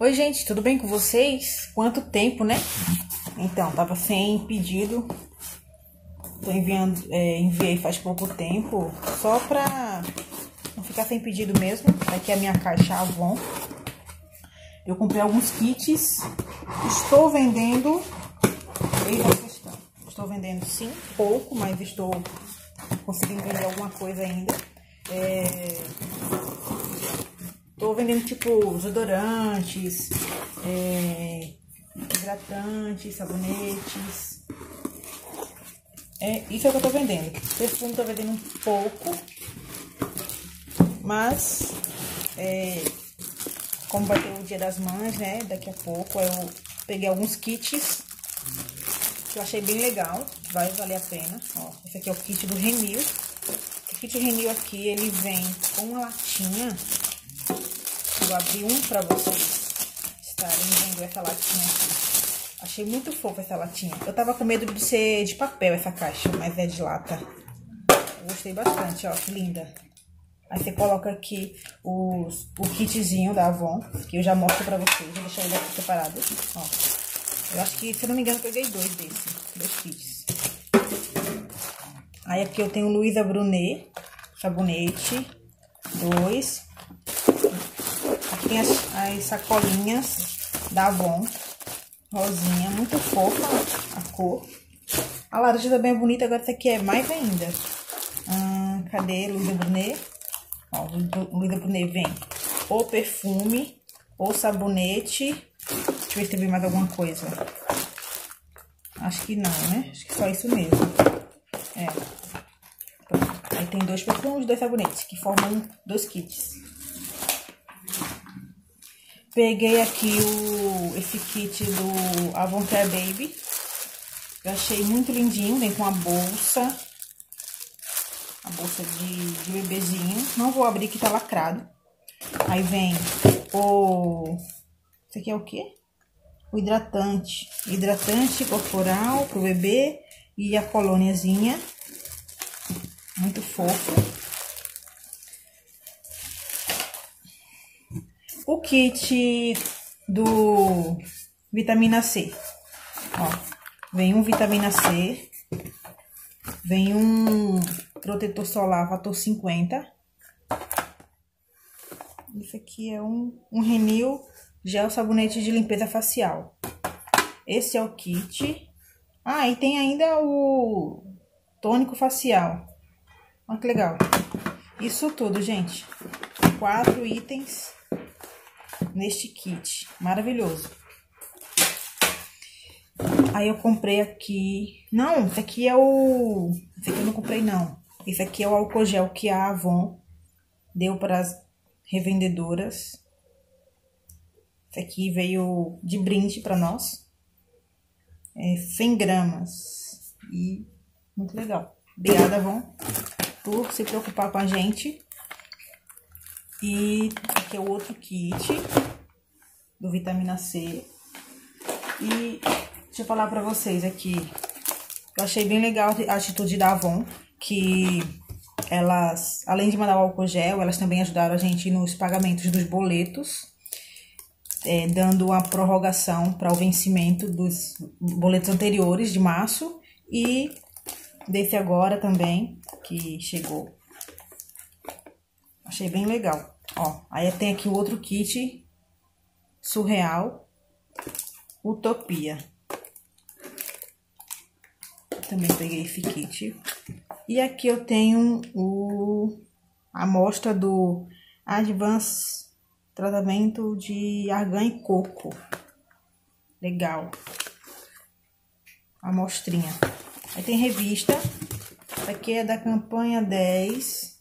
Oi, gente, tudo bem com vocês? Quanto tempo, né? Então, tava sem pedido. Tô enviando, é, enviei faz pouco tempo, só pra não ficar sem pedido mesmo. Aqui é a minha caixa Avon. Eu comprei alguns kits. Estou vendendo. Estou vendendo sim, pouco, mas estou conseguindo vender alguma coisa ainda. É, vendendo tipo desodorantes, é, hidratantes, sabonetes. É, isso é o que eu tô vendendo. Perfume tô vendendo um pouco. Mas, é, como vai ter o dia das mães, né? Daqui a pouco eu peguei alguns kits que eu achei bem legal. Vai valer a pena. Ó, esse aqui é o kit do Renil. O kit Renil aqui, ele vem com uma latinha Vou abrir um pra vocês estarem vendo essa latinha aqui. Achei muito fofa essa latinha. Eu tava com medo de ser de papel essa caixa, mas é de lata. Eu gostei bastante, ó, que linda. Aí você coloca aqui os, o kitzinho da Avon, que eu já mostro pra vocês. Vou deixar ele aqui separado, ó. Eu acho que, se eu não me engano, eu peguei dois desses, dois kits. Aí aqui eu tenho Luísa Brunet, sabonete, dois tem as, as sacolinhas da Avon, rosinha, muito fofa a cor. A laranja também é bonita, agora essa aqui é mais ainda. Hum, cadê Luísa Brunet? Ó, Luísa Brunet vem ou perfume, ou sabonete. Deixa eu ver se teve mais alguma coisa. Acho que não, né? Acho que só isso mesmo. É. Aí tem dois perfumes, dois sabonetes, que formam dois kits. Peguei aqui o, esse kit do Avon Care Baby. Eu achei muito lindinho, vem com a bolsa. A bolsa de, de bebezinho. Não vou abrir que tá lacrado. Aí vem o... Isso aqui é o quê? O hidratante. Hidratante corporal pro bebê e a colôniazinha. Muito fofo. o kit do vitamina C. Ó, vem um vitamina C, vem um protetor solar fator 50. Isso aqui é um, um Renew gel sabonete de limpeza facial. Esse é o kit. Ah, e tem ainda o tônico facial. Olha que legal. Isso tudo, gente. Quatro itens neste kit. Maravilhoso. Aí eu comprei aqui... Não, esse aqui é o... Esse aqui eu não comprei, não. Esse aqui é o álcool gel que a Avon deu para as revendedoras. Esse aqui veio de brinde para nós. É 100 gramas. E muito legal. Obrigada, Avon, por se preocupar com a gente. E aqui é o outro kit do vitamina C. E deixa eu falar pra vocês aqui. Eu achei bem legal a atitude da Avon, que elas, além de mandar o álcool gel, elas também ajudaram a gente nos pagamentos dos boletos, é, dando uma prorrogação para o vencimento dos boletos anteriores de março e desse agora também, que chegou Achei bem legal. Ó, aí tem aqui o outro kit surreal, Utopia. Também peguei esse kit. E aqui eu tenho o a amostra do Advance Tratamento de Argan e Coco. Legal. Amostrinha. Aí tem revista. Aqui é da campanha 10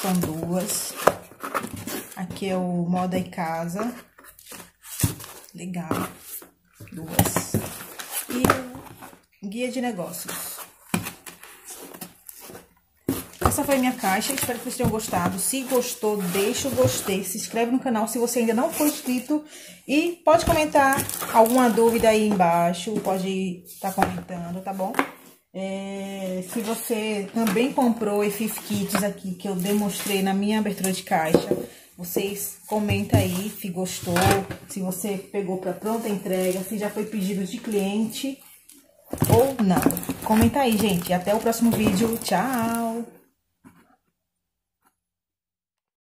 são duas. Aqui é o Moda e Casa. Legal. Duas. E o Guia de Negócios. Essa foi a minha caixa, espero que vocês tenham gostado. Se gostou, deixa o gostei, se inscreve no canal se você ainda não for inscrito. E pode comentar alguma dúvida aí embaixo, pode estar tá comentando, tá bom? É, se você também comprou esses kits aqui que eu demonstrei na minha abertura de caixa, Vocês comentem aí se gostou, se você pegou para pronta entrega, se já foi pedido de cliente ou não. Comenta aí, gente. Até o próximo vídeo. Tchau!